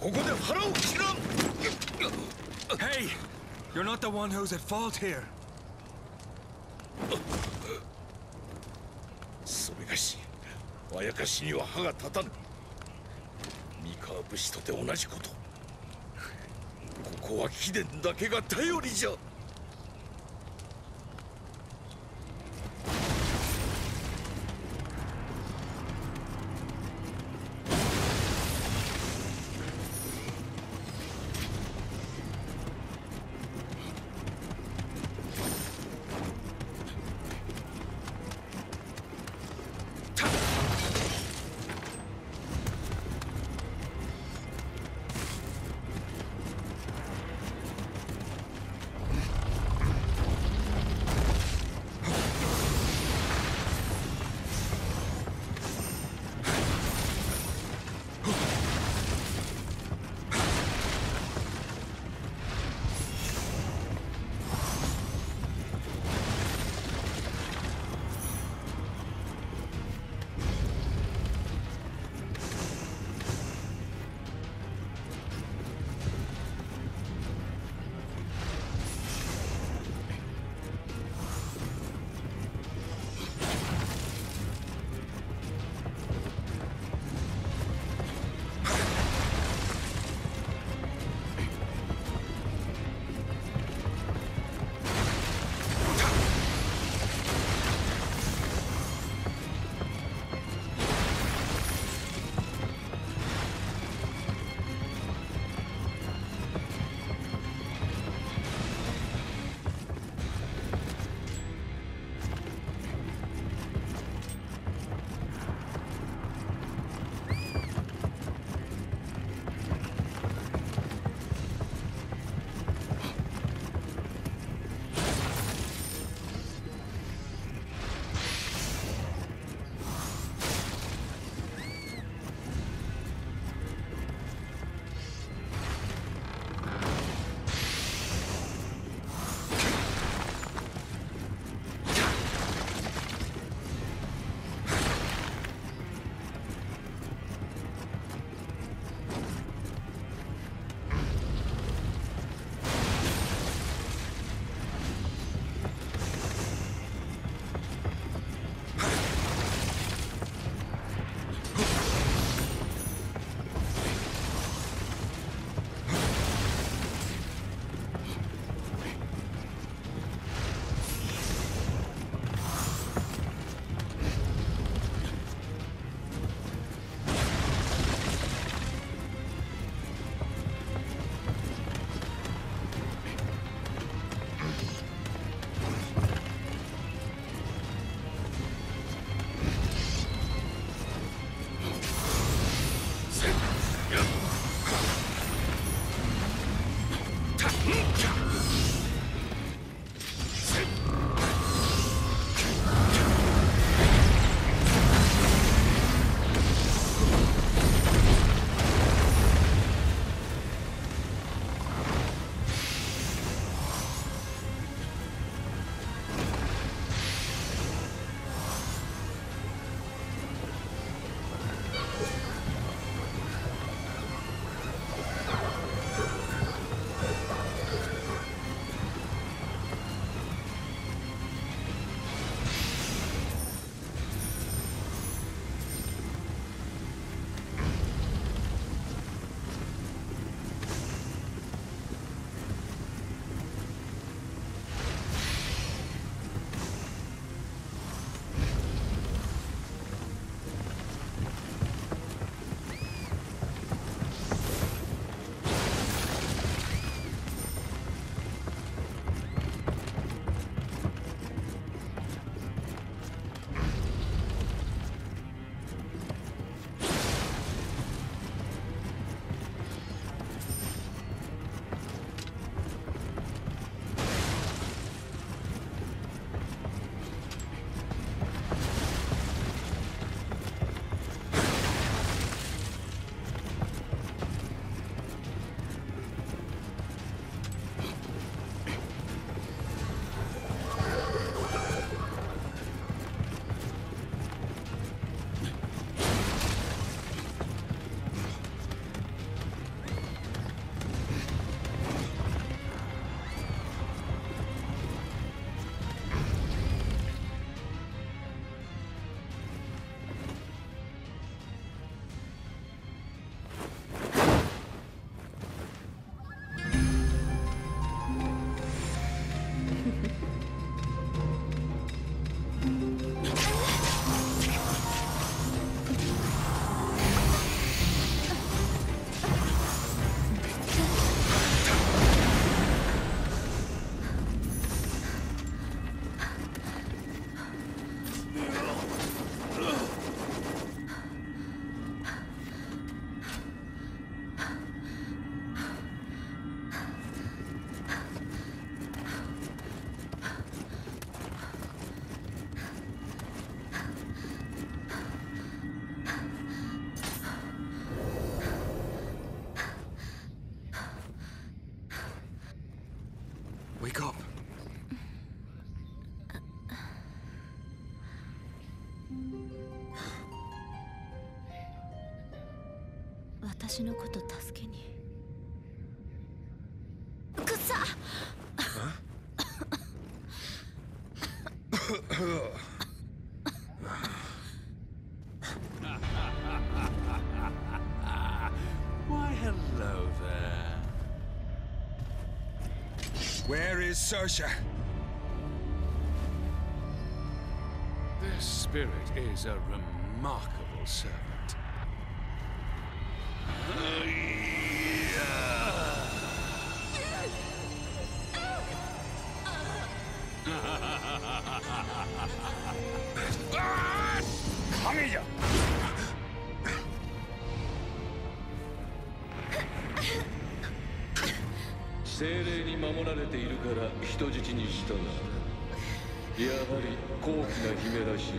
ここで腹を切らん Hey! You're not the one who's at fault here. それがしあやかしには歯が立たぬ三河武士とて同じことここは貴殿だけが頼りじゃ私のこと助けにくっさ Why, hello there. Where is Sersha? This spirit is a remarkable servant. 神じゃ精霊に守られているから人質にしたがやはり高貴な姫らしい。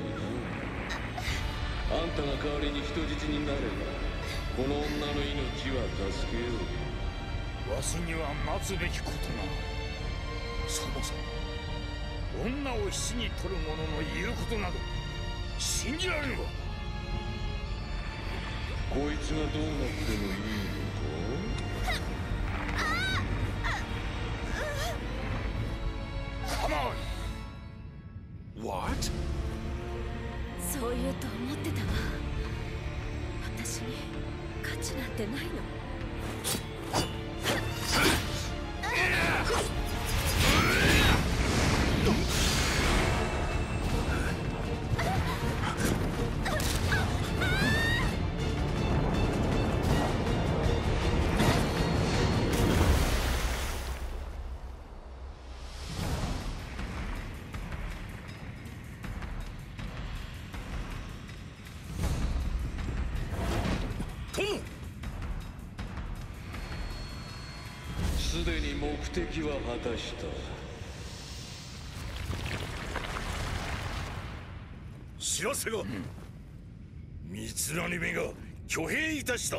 なあんたが代わりに人質になればこの女の命は助けよう。わしには待つべきことがそもそも女を死に取る者の言うことなど信じられぬわ。こいつがどうなってもいい。ないの。目的は果たした。知らせが。三つ編み目が挙兵いたした